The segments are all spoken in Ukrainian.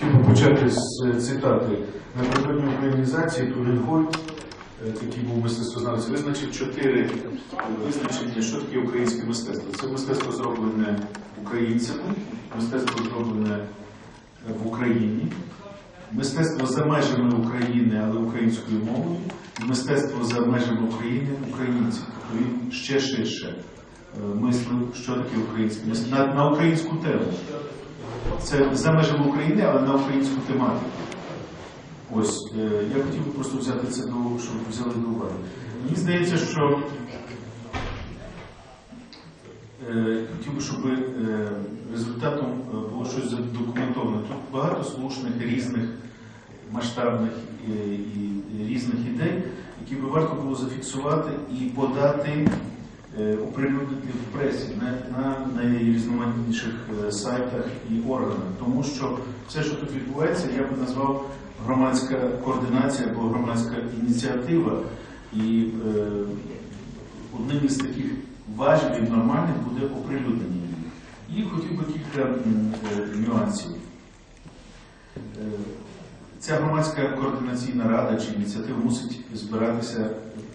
Хотів би почати з цитати. Напередодні українізації Тургенхольд, е, такий був мистецтвознавець, визначив чотири визначення, що таке українське мистецтво. Це мистецтво зроблене українцями, мистецтво зроблене е, в Україні, мистецтво за межами України, але українською мовою, і мистецтво за межами України українців. Тобто він ще ширше е, мислив, що таке українське мистецтво на, на українську тему. Це за межами України, але на українську тематику. Ось, е, я хотів би просто взяти це до, щоб взяли до уваги. Мені здається, що е, хотів би, щоб е, результатом було щось задокументоване. Тут багато слушних, різних, масштабних і різних ідей, які би варто було зафіксувати і подати оприлюднити в пресі на, на найрізноманітніших е, сайтах і органах. Тому що все, що тут відбувається, я би назвав громадська координація або громадська ініціатива. І е, одним із таких важливих нормальних буде оприлюднення. І хотів би кілька е, нюансів. Е, Ця громадська координаційна рада чи ініціатива мусить збиратися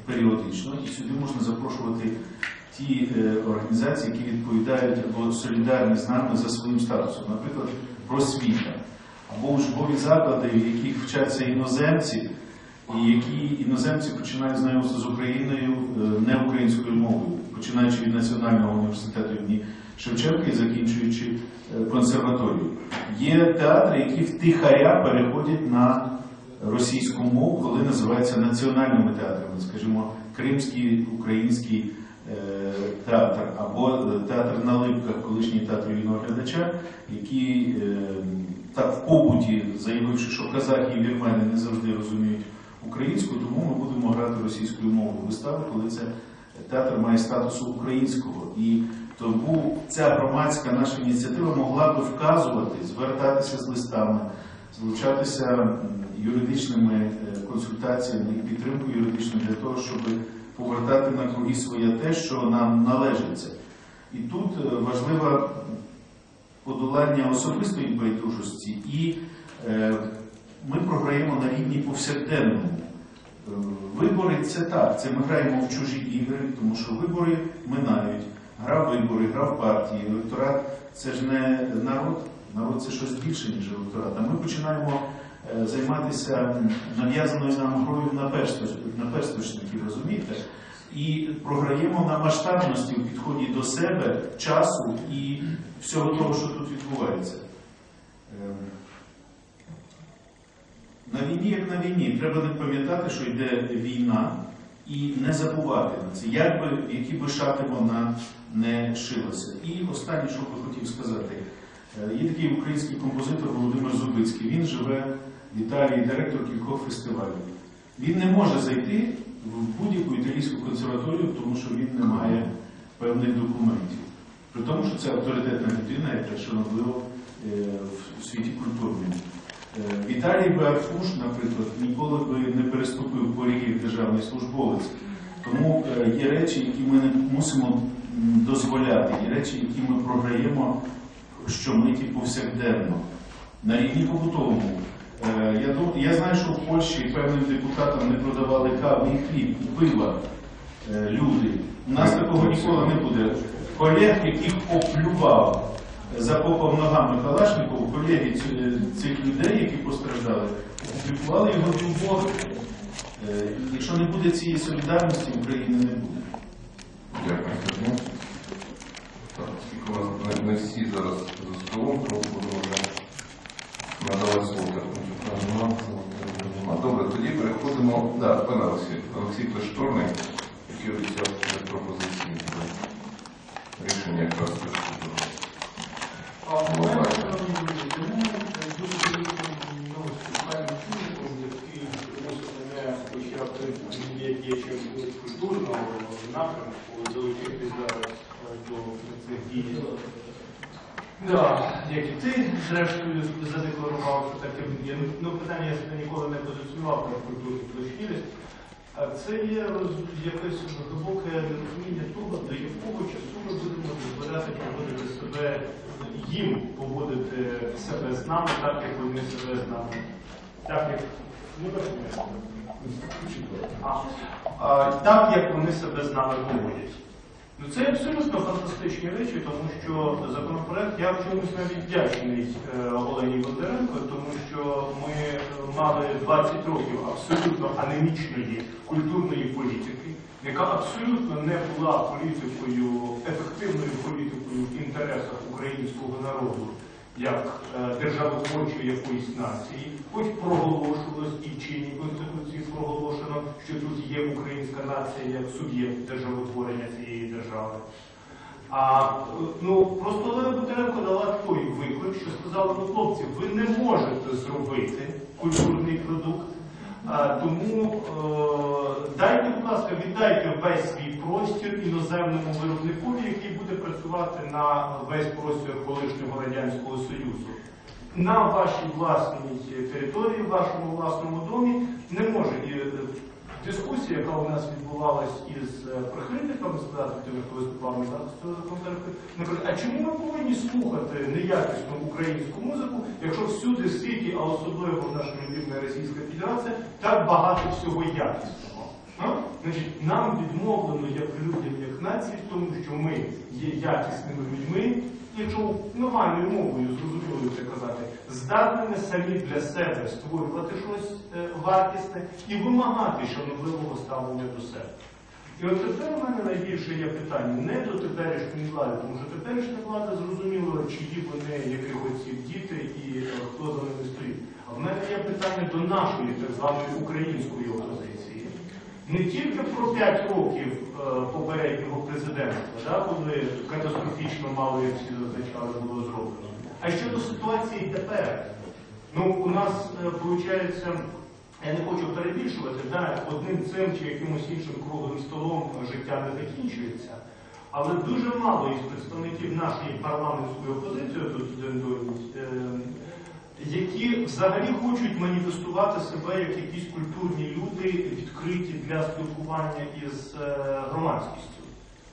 періодично, і сюди можна запрошувати ті е, організації, які відповідають або солідарні з нами за своїм статусом, наприклад, просвіта, або учбові заклади, в яких вчаться іноземці, і які іноземці починають знайомитися з Україною е, не українською мовою, починаючи від Національного університету імені Шевченка і закінчуючи е, консерваторію. Є театри, які втихаря переходять на російську мову, коли називаються національними театрами, скажімо, Кримський український е, театр або е, театр на Липках, колишній театр вільного глядача, які е, так в побуті, заявивши, що казахи і вірмени не завжди розуміють українську, тому ми будемо грати російською мовою вистави, коли це театр має статусу українського. І тому ця громадська наша ініціатива могла би вказувати, звертатися з листами, залучатися м, юридичними е, консультаціями і підтримкою юридичною для того, щоб повертати на круги своє те, що нам належиться. І тут е, важливе подолання особистої байдужості, і е, ми програємо на рівні повсякденному. Вибори це так, це ми граємо в чужі ігри, тому що вибори минають. Гра в вибори, гра в партії, електорат це ж не народ, народ це щось більше, ніж електорат. А ми починаємо займатися м, нав'язаною нам грою на персточ- персточників, розумієте? І програємо на масштабності у підході до себе, часу і всього того, що тут відбувається. Ем, на війні, як на війні, треба не пам'ятати, що йде війна, і не забувати на це, як би, які би шати вона не шилася. І останнє, що би хотів сказати, Е, є такий український композитор Володимир Зубицький. Він живе в Італії, директор кількох фестивалів. Він не може зайти в будь-яку італійську консерваторію, тому що він не має певних документів. При тому, що це авторитетна людина, яка шанобливо е, в світі культурному. Е, В Італії Беарфуш, наприклад, ніколи би не переступив поріг як державний службовець. Тому е, є речі, які ми не мусимо дозволяти, є речі, які ми програємо щомиті повсякденно на рівні побутовому. Е, Я, я знаю, що в Польщі певним депутатам не продавали каву і хліб, пива е, люди. У нас такого ніколи не буде. Колег, яких оплював, запопав ногами Калашников, колеги цих людей, які постраждали, опублікували його білборди. Е, Якщо не буде цієї солідарності, України не буде. Дякую, Так, оскільки не всі зараз за столом, то будемо надавати слово. Да, пане Олексій, Олексій Плешторний, який обіцяв пропозиції рішення якраз великим ну, культурного напрямку залучити зараз е, до цих дій. Да, як і ти, зрештою, задекларував, що таке є. Ну, питання я себе ніколи не позиціонував про культурну дошкілість. А це є якесь глибоке розуміння того, до якого часу ми будемо дозволяти поводити себе їм поводити себе з нами, так як вони себе з нами. Так як ну, так, а, так як вони себе з нами поводять. Ну це абсолютно фантастичні речі, тому що законопроект я в чомусь навіть вдячний е, Олені Бондаренко, тому що ми мали 20 років абсолютно анемічної культурної політики, яка абсолютно не була політикою, ефективною політикою в інтересах українського народу як е, державотворчої якоїсь нації, хоч проголошувалось і в чинній конституції проголошено, що тут є українська нація як суб'єкт державотворення цієї держави. А е, ну просто Олена Бондаренко дала той виклик, що сказала, ну хлопці, ви не можете зробити культурний продукт. А, тому е, дайте, будь ласка, віддайте весь свій простір іноземному виробникові, який буде працювати на весь простір колишнього Радянського Союзу. На вашій власній території, в вашому власному домі не може і е, дискусія, яка у нас відбувалась із е, прихильниками цього законопроекту, наприклад, а чому ми повинні слухати неякісну українську музику, якщо всюди в світі, а особливо в нашій любимій Російська Федерація, так багато всього якісного? Значить, нам відмовлено як людям, як нації, в тому, що ми є якісними людьми, якщо нормальною мовою зрозумілою це казати, здатними самі для себе створювати щось е, вартісне і вимагати шанобливого ставлення до себе. І от тепер у мене найбільше є питання не до теперішньої влади, тому що теперішня влада зрозуміла, чиї вони якихось діти і е, хто за ними стоїть. А в мене є питання до нашої так званої української опозиції. Не тільки про 5 років е, попереднього президентства, да, коли катастрофічно мало, як всі зазначали, було зроблено, а щодо ситуації тепер. Ну, у нас виходить, я не хочу перебільшувати, да, одним цим чи якимось іншим круглим столом життя не закінчується. Але дуже мало із представників нашої парламентської опозиції, тут е, які взагалі хочуть маніфестувати себе як якісь культурні люди, відкриті для спілкування із е, громадськістю.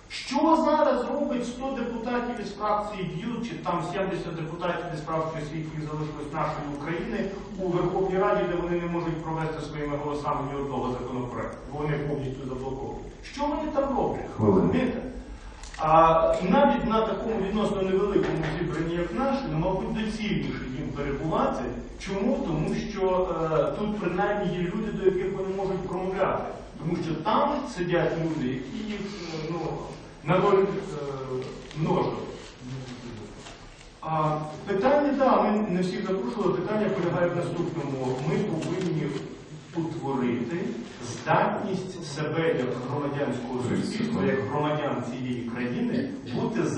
Що зараз робить 100 депутатів із фракції БЮТ, чи там 70 депутатів із фракції світлих залишилось нашої України у Верховній Раді, де вони не можуть провести своїми голосами ні одного законопроекту, бо вони повністю заблоковані. Що вони там роблять? Хвилину. А навіть на такому відносно невеликому зібранні, як наш, ну, мабуть, доцільніше їм перебувати. Чому? Тому що е, тут принаймні є люди, до яких вони можуть промовляти. Тому що там сидять люди, які їх е, ну, на долю е, множать. А питання, да, ми не всіх запрошували, питання полягає в наступному. Ми повинні утворити здатність себе як громадянського суспільства, як громадян цієї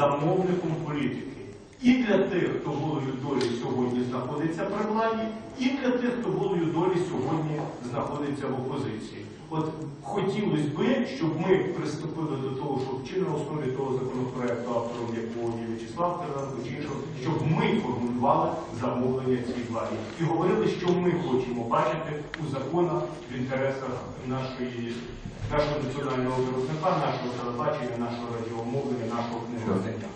замовником політики. І для тих, хто волею долі сьогодні знаходиться при владі, і для тих, хто волею долі сьогодні знаходиться в опозиції. От хотілося би, щоб ми приступили до того, щоб чи на основі того законопроекту, автором якого є В'ячеслав чи іншого, щоб ми формулювали замовлення цій владі і говорили, що ми хочемо бачити у законах в інтересах нашої, нашого національного виробника, нашого телебачення, нашого радіомовлення, нашого книгозення.